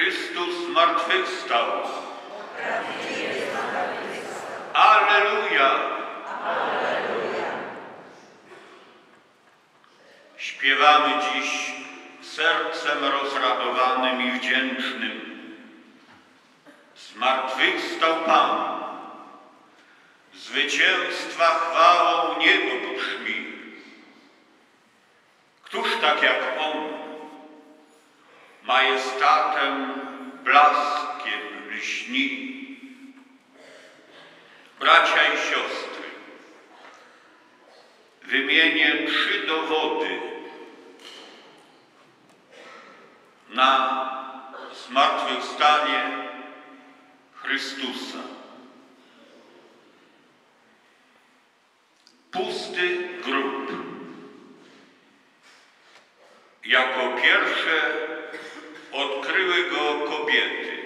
Chrystus zmartwychwstał. Alleluja. Śpiewamy dziś sercem rozradowanym i wdzięcznym. Zmartwychwstał Pan. Zwycięstwa chwałą niebo brzmi. Któż tak jak On majestatem, blaskiem lśni? Bracia i siostry, wymienię trzy dowody na zmartwychwstanie Chrystusa. Pusty grób. Jako pierwsze odkryły go kobiety.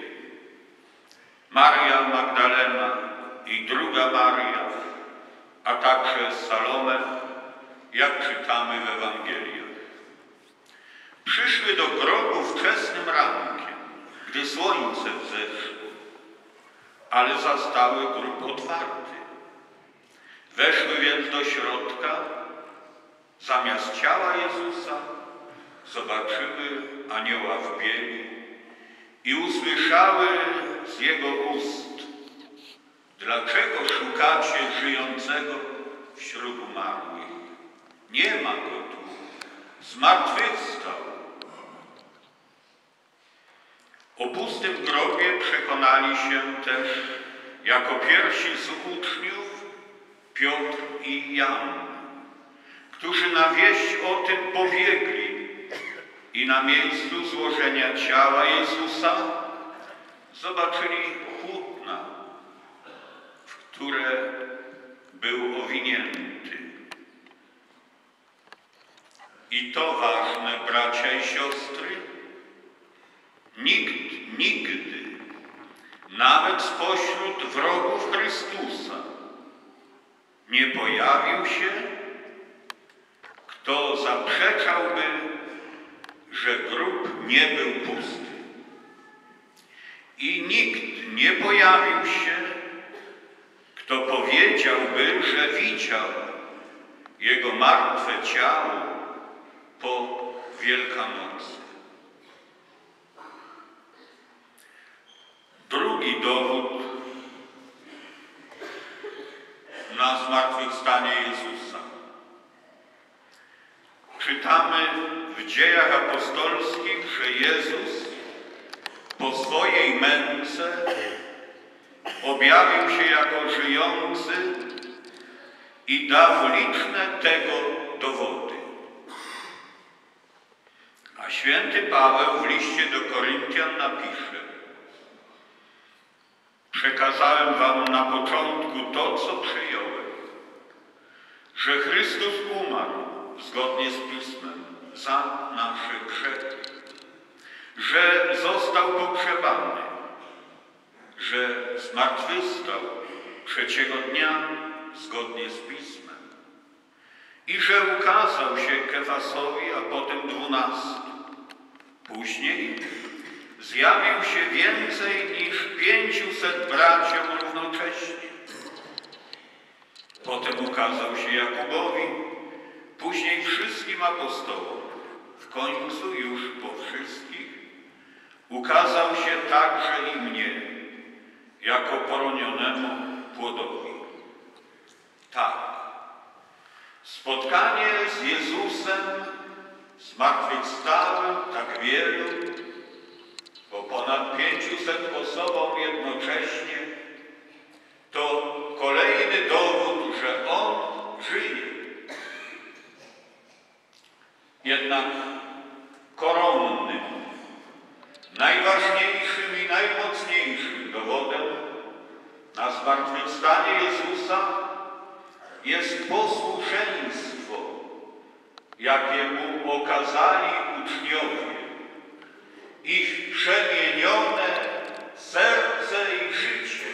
Maria Magdalena i druga Maria, a także Salome, jak czytamy w Ewangeliach. Przyszły do grobu wczesnym rankiem, gdy słońce wzeszło, ale zastały grób otwarty. Weszły więc do środka, zamiast ciała Jezusa zobaczyły anioła w bieli i usłyszały z jego ust, dlaczego szukacie żyjącego wśród umarłych? Nie ma go tu, zmartwychwstał. O pustym grobie przekonali się też jako pierwsi z uczniów Piotr i Jan, którzy na wieść o tym pobiegli i na miejscu złożenia ciała Jezusa zobaczyli które był owinięty. I to ważne, bracia i siostry, nikt nigdy, nawet spośród wrogów Chrystusa, nie pojawił się, kto zaprzeczałby, że grób nie był pusty. I nikt nie pojawił się, kto powiedziałby, że widział jego martwe ciało po Wielkanocy. Drugi dowód na zmartwychwstanie Jezusa. Czytamy w dziejach apostolskich, że Jezus po swojej męce objawił się jako żyjący i dał liczne tego dowody. A święty Paweł w liście do Koryntian napisze Przekazałem wam na początku to, co przyjąłem, że Chrystus umarł zgodnie z Pismem za nasze grzechy, że został pogrzebany, że zmartwychwstał trzeciego dnia zgodnie z Pismem i że ukazał się Kefasowi, a potem dwunastu. Później zjawił się więcej niż pięciuset braciom równocześnie. Potem ukazał się Jakubowi, później wszystkim apostołom. W końcu już po wszystkich ukazał się także i mnie, jako poronionemu płodowi. Tak, spotkanie z Jezusem, zmartwychwstałym, tak wielu, bo ponad pięciuset osobom jednocześnie, to kolejny dowód, że On żyje. Jednak koronnym, najważniejszym na zmartwychwstanie Jezusa jest posłuszeństwo, jakie Mu okazali uczniowie, ich przemienione serce i życie.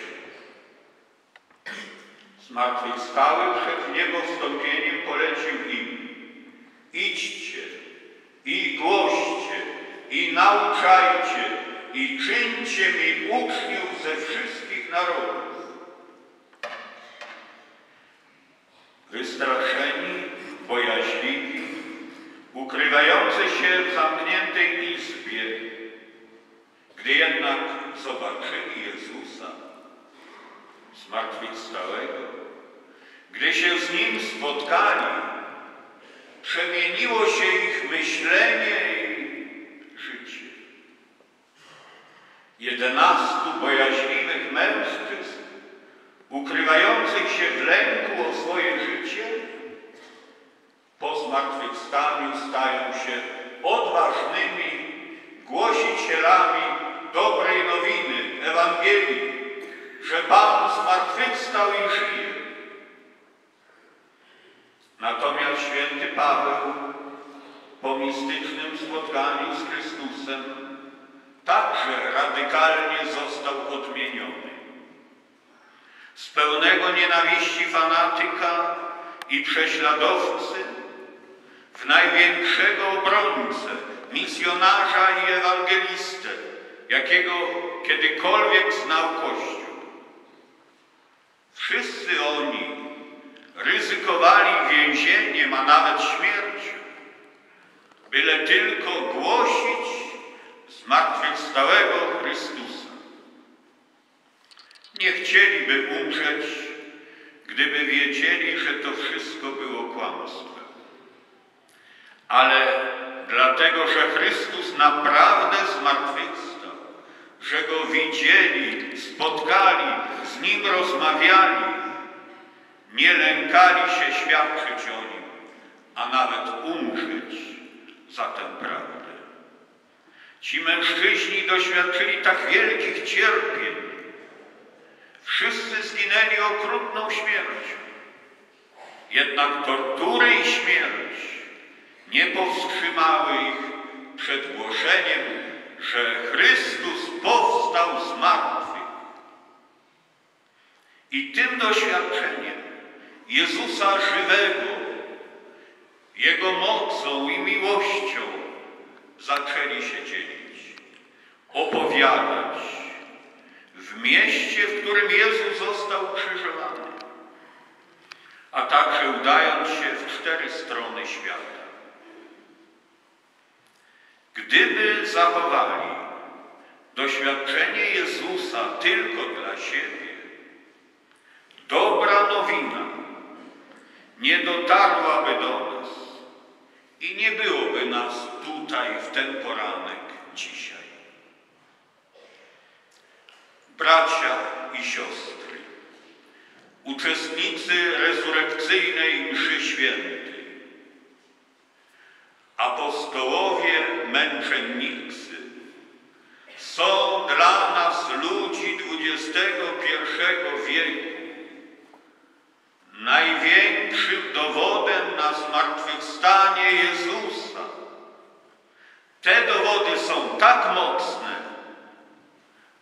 Zmartwychwstały przed niebo wstąpieniem polecił im idźcie i głoście i nauczajcie i czyńcie mi uczniów ze wszystkich narodów. Wystraszeni, bojaźliwi, ukrywający się w zamkniętej izbie, gdy jednak zobaczyli Jezusa, zmartwychwstałego, gdy się z Nim spotkali, przemieniło się ich myślenie i życie. Jedenastu bojaźliwych mężczyzn, ukrywających się w lęku o swoje życie, po zmartwychwstaniu stają się odważnymi głosicielami dobrej nowiny, Ewangelii, że Pan zmartwychwstał i żyje. Natomiast święty Paweł po mistycznym spotkaniu z Chrystusem także radykalnie został odmieniony. Z pełnego nienawiści fanatyka i prześladowcy w największego obrońcę, misjonarza i ewangelistę, jakiego kiedykolwiek znał Kościół. Wszyscy oni ryzykowali więzieniem, a nawet śmiercią, byle tylko głosić zmartwychwstałego Chrystusa. Nie chcieliby umrzeć, gdyby wiedzieli, że to wszystko było kłamstwem. Ale dlatego, że Chrystus naprawdę zmartwychwstał, że Go widzieli, spotkali, z Nim rozmawiali, nie lękali się świadczyć o Nim, a nawet umrzeć za tę prawdę. Ci mężczyźni doświadczyli tak wielkich cierpień. Wszyscy zginęli okrutną śmiercią. Jednak tortury i śmierć nie powstrzymały ich przed głoszeniem, że Chrystus powstał z martwych. I tym doświadczeniem Jezusa żywego, Jego mocą i miłością zaczęli się dzielić, opowiadać w mieście, w którym Jezus został krzyżowany, a także udając się w cztery strony świata. Gdyby zachowali doświadczenie Jezusa tylko dla siebie, dobra nowina nie dotarłaby do nas i nie byłoby nas tutaj w ten poranek dzisiaj. Bracia i siostry, uczestnicy rezurekcyjnej mszy świętej, apostołowie męczennicy są dla nas ludzi XXI wieku największym dowodem na zmartwychwstanie Jezusa. Te dowody są tak mocne,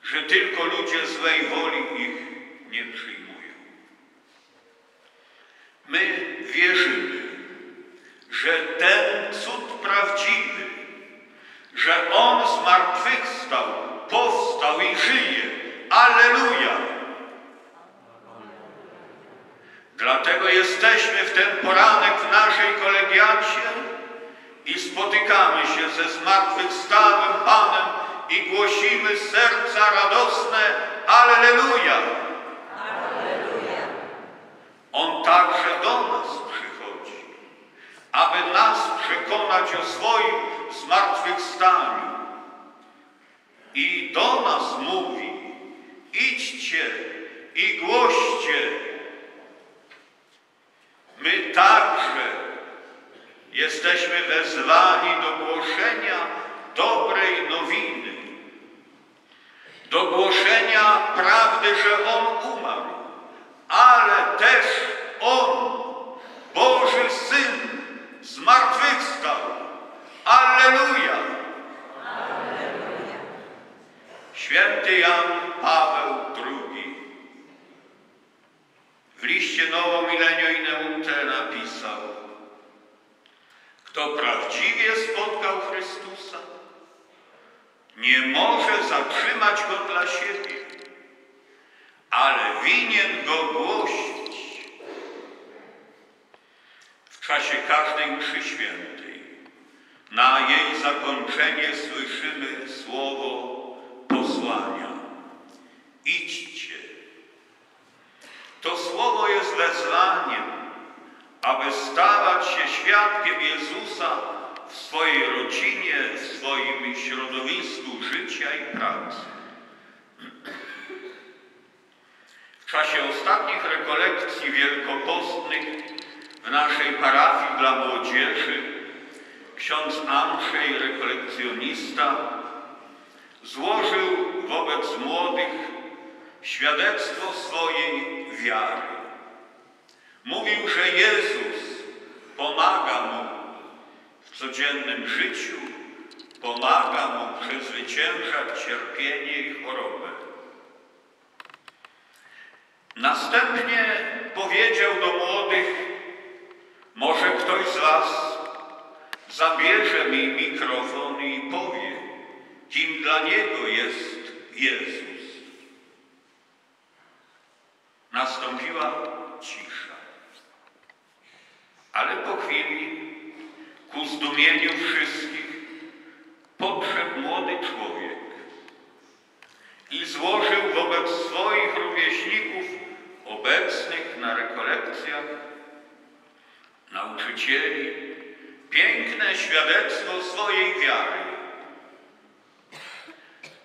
że tylko ludzie złej woli ich nie przyjmują. My wierzymy, że ten cud prawdziwy, że On zmartwychwstał, powstał i żyje. Alleluja! Dlatego jesteśmy w ten poranek w naszej kolegiacie i spotykamy się ze zmartwychwstałym Panem i głosimy z serca radosne Alleluja! Alleluja! On także do nas przychodzi, aby nas przekonać o swoim zmartwychwstaniu. I do nas mówi, idźcie i głoście My także jesteśmy wezwani do głoszenia dobrej nowiny, do głoszenia prawdy, że On umarł, ale też On, Boży Syn, zmartwychwstał. Alleluja! Alleluja! Święty Jan Paweł II w liście Nowo Milenio i Neunte napisał Kto prawdziwie spotkał Chrystusa, nie może zatrzymać go dla siebie, ale winien go głosić. W czasie każdej mszy świętej na jej zakończenie słyszymy słowo posłania. Idźcie. To słowo jest wezwaniem, aby stawać się świadkiem Jezusa w swojej rodzinie, w swoim środowisku życia i pracy. W czasie ostatnich rekolekcji wielkopostnych w naszej parafii dla młodzieży ksiądz Andrzej, rekolekcjonista, złożył wobec młodych świadectwo swojej wiary. Mówił, że Jezus pomaga mu w codziennym życiu, pomaga mu przezwyciężać cierpienie i chorobę. Następnie powiedział do młodych, może ktoś z was zabierze mi mikrofon i powie, kim dla niego jest Jezus. Nastąpiła cisza. Ale po chwili, ku zdumieniu wszystkich, podszedł młody człowiek i złożył wobec swoich rówieśników obecnych na rekolekcjach, nauczycieli, piękne świadectwo swojej wiary.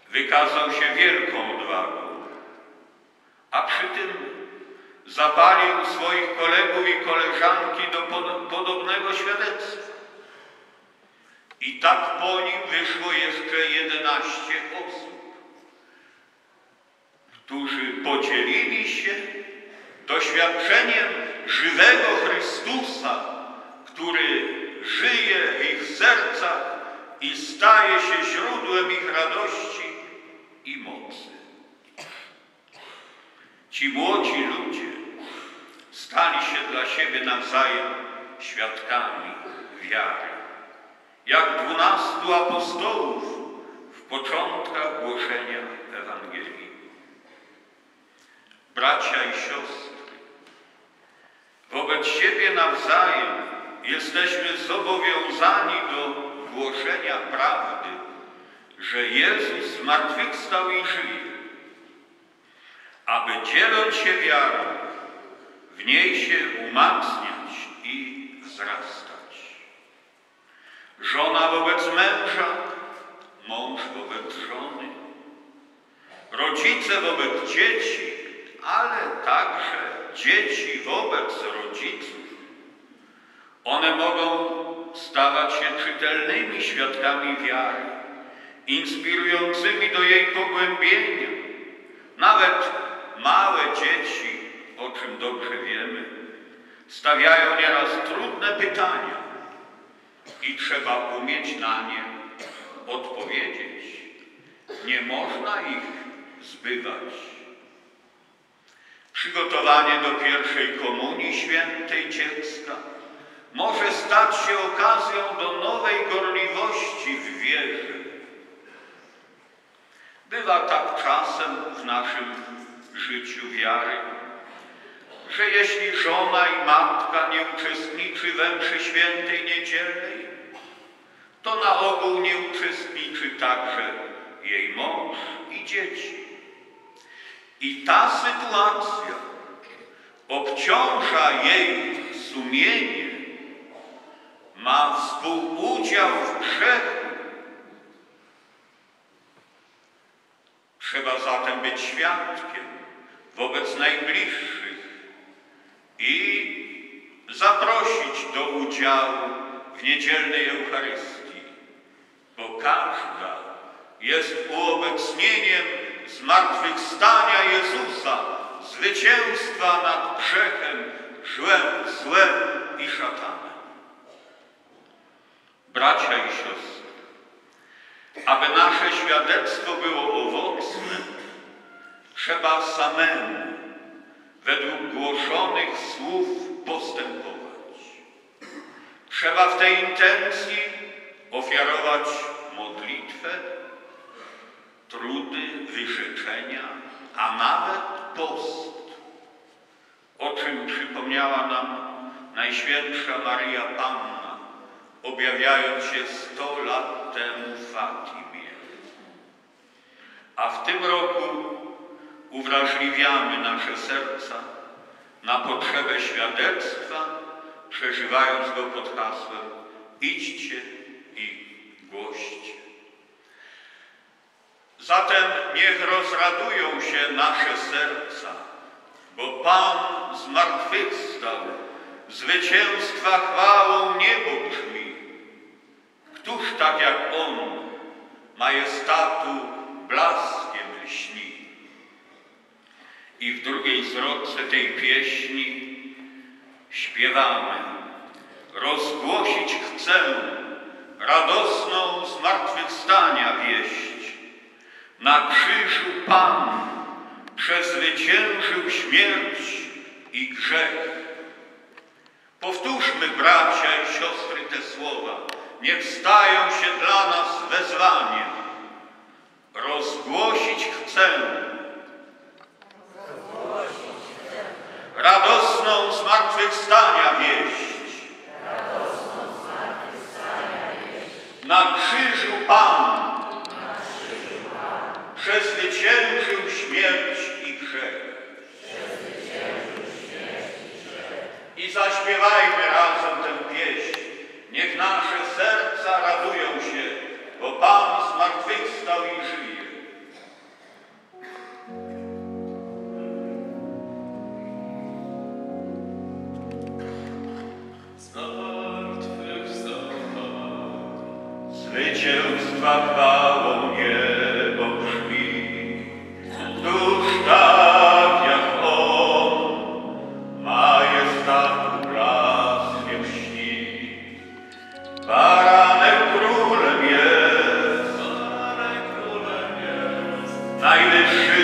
Wykazał się wielką odwagą, a przy tym zapalił swoich kolegów i koleżanki do podobnego świadectwa. I tak po nim wyszło jeszcze jedenaście osób, którzy podzielili się doświadczeniem żywego Chrystusa, który żyje w ich sercach i staje się źródłem ich radości i mocy. Ci młodzi ludzie stali się dla siebie nawzajem świadkami wiary. Jak dwunastu apostołów w początkach głoszenia Ewangelii. Bracia i siostry, wobec siebie nawzajem jesteśmy zobowiązani do głoszenia prawdy, że Jezus zmartwychwstał i żyje, aby dzieląc się wiarą, w niej się umacniać i wzrastać. Żona wobec męża, mąż wobec żony, rodzice wobec dzieci, ale także dzieci wobec rodziców. One mogą stawać się czytelnymi świadkami wiary, inspirującymi do jej pogłębienia. Nawet małe dzieci, o czym dobrze wiemy, stawiają nieraz trudne pytania i trzeba umieć na nie odpowiedzieć. Nie można ich zbywać. Przygotowanie do pierwszej komunii świętej dziecka może stać się okazją do nowej gorliwości w wierze. Bywa tak czasem w naszym życiu wiary, że jeśli żona i matka nie uczestniczy we mszy świętej niedzielnej, to na ogół nie uczestniczy także jej mąż i dzieci. I ta sytuacja obciąża jej sumienie, ma współudział w grzechu. Trzeba zatem być świadkiem wobec najbliższych i zaprosić do udziału w niedzielnej Eucharystii, bo każda jest uobecnieniem zmartwychwstania Jezusa, zwycięstwa nad grzechem, złem, złem i szatanem. Bracia i siostry, aby nasze świadectwo było owocne, trzeba samemu według głoszonych słów postępować. Trzeba w tej intencji ofiarować modlitwę, trudy, wyrzeczenia, a nawet post, o czym przypomniała nam Najświętsza Maria Panna, objawiając się sto lat temu w Fatimie. A w tym roku uwrażliwiamy nasze serca na potrzebę świadectwa, przeżywając go pod hasłem idźcie i głoście. Zatem niech rozradują się nasze serca, bo Pan zmartwychwstał, zwycięstwa chwałą niebo brzmi. Któż tak jak On majestatu blaskiem lśni? I w drugiej zwrotce tej pieśni śpiewamy. Rozgłosić chcę radosną zmartwychwstania wieść. Na krzyżu Pan przezwyciężył śmierć i grzech. Powtórzmy, bracia i siostry, te słowa. Niech stają się dla nas wezwaniem. Rozgłosić chcę radosną zmartwychwstania wieść. Na krzyżu Pan przezwyciężył śmierć i grzech. I zaśpiewajmy razem tę pieśń. Niech nasze serca radują się, bo Pan zmartwychwstał i żyje.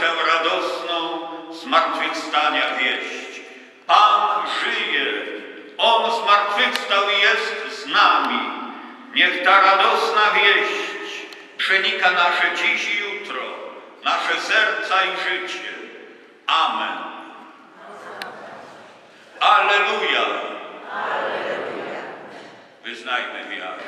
tę radosną zmartwychwstania wieść. Pan żyje, On zmartwychwstał i jest z nami. Niech ta radosna wieść przenika nasze dziś i jutro, nasze serca i życie. Amen. Alleluja. Wyznajmy wiarę.